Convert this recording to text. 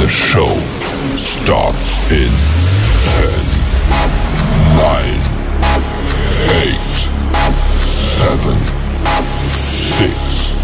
The show starts in 10, 9, 8, 7, 6,